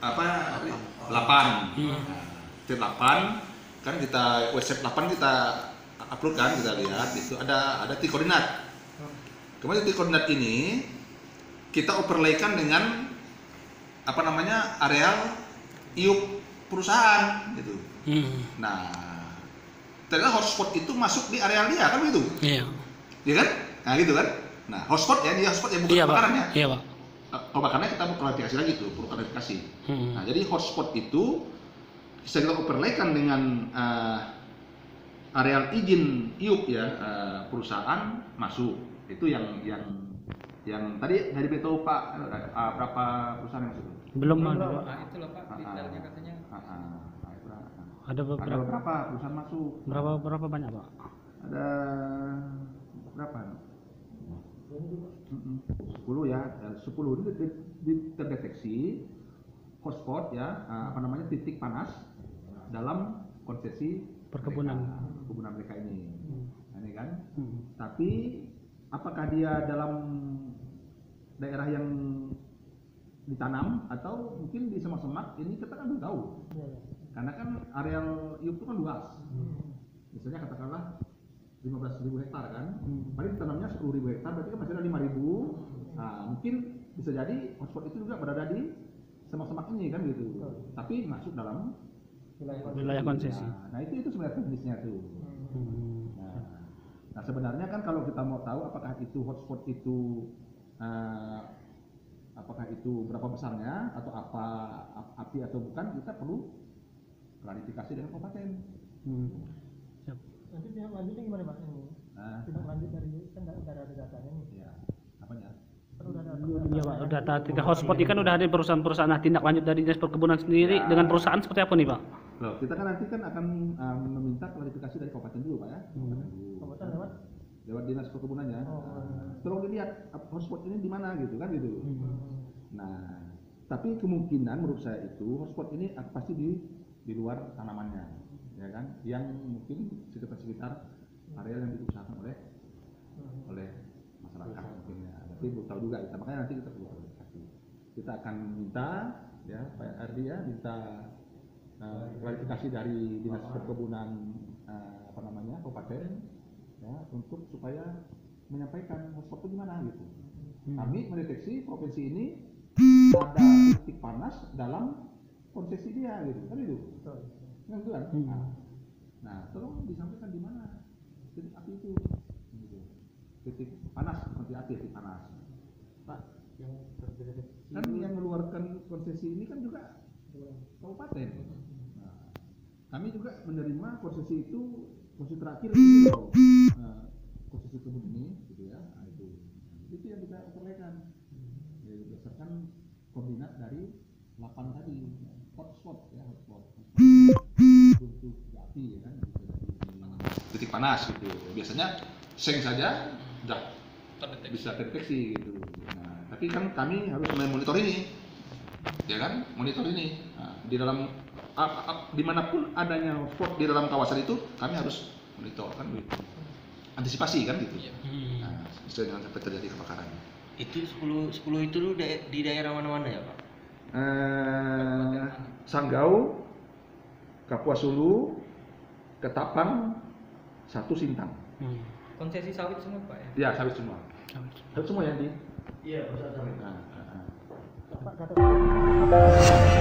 apa? 8 tier 8 kan kita website 8 kita upload kan kita lihat. Itu ada ada titik koordinat. Kemudian titik koordinat ini kita overlaykan dengan apa namanya areal iup perusahaan gitu. Hmm. nah ternyata hotspot itu masuk di areal dia kan begitu? Iya. ya kan? Nah gitu kan? Nah hotspot ya dia hotspot ya bukan Iya, kebakaran ya Iya, Pak. Eh, kebakarannya kita mau klarifikasi lagi tuh perlu klarifikasi Hmm. Nah, jadi hotspot itu bisa kita overlaykan dengan eh, areal izin IUP ya eh, perusahaan masuk. Itu yang yang yang tadi dari Beto Pak eh, berapa perusahaan yang masuk? Belum ada, Pak. Nah, itulah Pak, detailnya katanya. Ah, ah, ah, itu lah. Ada Ada beberapa berapa perusahaan masuk? berapa berapa banyak, Pak? Ada. 10 ya, Eh, 10 ini terdeteksi hotspot ya, eh, apa namanya titik panas dalam konsesi Perkebunan. mereka, perkebunan mereka ini. Nah, Ini kan. Hmm. Tapi apakah dia dalam daerah yang ditanam atau mungkin di semak-semak ini kita kan belum tahu. Karena kan areal itu kan luas. Misalnya katakanlah 15.000 hektar kan, Hmm. paling tanamnya 10.000 hektar, berarti kan masih ada 5.000. Nah, mungkin bisa jadi hotspot itu juga berada di semak-semak ini kan gitu. Tapi masuk dalam Wilayah konsesi. Nah, nah itu itu sebenarnya teknisnya tuh. Hmm. Nah, nah, sebenarnya kan kalau kita mau tahu apakah itu hotspot itu eh, apakah itu berapa besarnya atau apa ap- api atau bukan kita perlu klarifikasi dengan kabupaten. Hmm. Nanti tindak lanjutnya gimana Pak? Ini Nah, tindak lanjut dari kan nggak udah ada datanya nih. ya, apanya? Udah ada Iya, Pak. Data tiga hotspot ini kan udah ada di perusahaan-perusahaan. Nah, tindak lanjut dari dinas perkebunan sendiri Ya. dengan perusahaan seperti apa nih, Pak? Loh, kita kan nanti kan akan um, meminta klarifikasi dari kabupaten dulu, Pak ya. Kabupaten dulu. Kabupaten lewat? Lewat dinas perkebunannya. Oh. Nah, tolong dilihat hotspot ini di mana gitu kan gitu. Hmm. Nah, tapi kemungkinan menurut saya itu hotspot ini pasti di di luar tanamannya? Yang mungkin sekitar-sekitar area yang diusahakan oleh oleh masyarakat mungkin ya. Tapi belum tahu juga kita makanya nanti kita perlu klarifikasi. Kita akan minta ya Pak Ardi ya minta eh, klarifikasi dari dinas perkebunan eh, apa namanya kabupaten ya untuk supaya menyampaikan hotspot itu di mana gitu. Kami mendeteksi provinsi ini ada titik panas dalam konsesi dia gitu kan itu Betul. kan itu kan Hmm. nah, nah tolong disampaikan di mana titik api itu gitu. titik panas seperti api titik panas. Pak Yang kan yang mengeluarkan konsesi ini kan juga kabupaten. Nah, kami juga menerima konsesi itu konsesi terakhir loh. Nah, konsesi kebun ini gitu ya. Nah, itu. Itu yang kita perlekan ya, berdasarkan koordinat dari 8 tadi hotspot ya hotspot. Untuk api ya titik panas gitu biasanya seng saja sudah Terdeteksi. bisa terdeteksi gitu nah, tapi kan kami harus memonitor ini ya kan monitor ini Nah, di dalam ap- ap- di mana pun adanya hotspot di dalam kawasan itu kami harus monitor kan begitu antisipasi kan gitu Iya. Hmm. nah, sesuai dengan sampai terjadi kebakaran Itu 10 10 itu lu da- di daerah mana-mana ya, Pak? eh, Sanggau Kapuas Hulu Ketapang satu Sintang Hmm. Konsesi sawit semua Pak ya? ya sawit semua sawit semua ya di Iya, Pak. nah, nah, nah.